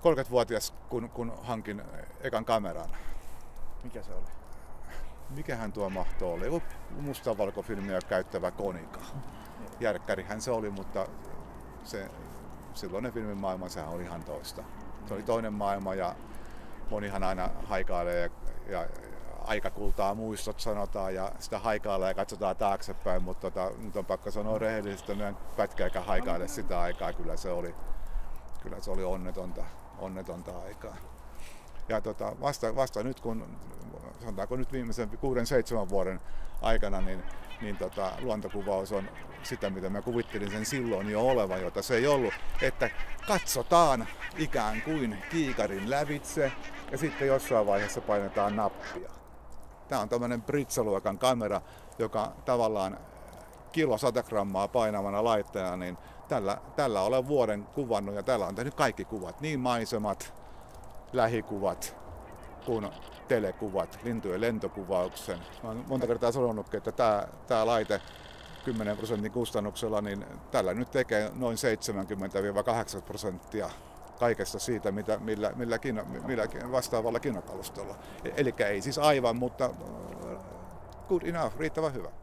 30-vuotias, kun, kun hankin ekan kameran. Mikä se oli? Mikähän tuo mahtoo olla? Joku mustavalkofilmiä käyttävä konika. Järkkärihän se oli, mutta se silloinen filmin maailma sehän oli ihan toista. Se oli toinen maailma ja monihan aina haikailee ja, ja aikakultaa muistot sanotaan ja sitä haikaillaan ja katsotaan taaksepäin, mutta tota, nyt on pakko sanoa rehellisesti, että pätkääkään haikaile sitä aikaa. Kyllä se oli, kyllä se oli onnetonta, onnetonta aikaa. Ja tota, vasta, vasta nyt kun, sanotaanko nyt viimeisen 6-7 vuoden aikana, niin, niin tota, luontokuvaus on sitä, mitä mä kuvittelin sen silloin jo olevan, jota se ei ollut. Että katsotaan ikään kuin kiikarin lävitse ja sitten jossain vaiheessa painetaan nappia. Tämä on tämmöinen Britsaluokan kamera, joka tavallaan kilo 100 grammaa painavana laitteena, niin tällä, tällä olen vuoden kuvannut ja tällä on tehnyt kaikki kuvat, niin maisemat, lähikuvat kuin telekuvat, lintujen lentokuvauksen. Mä olen monta kertaa sanonut, että tämä, tämä laite 10 prosentin kustannuksella, niin tällä nyt tekee noin 70-80 prosenttia kaikesta siitä, mitä, millä, millä, kino, millä vastaavalla kinokalustolla. Eli ei siis aivan, mutta good enough, riittävän hyvä.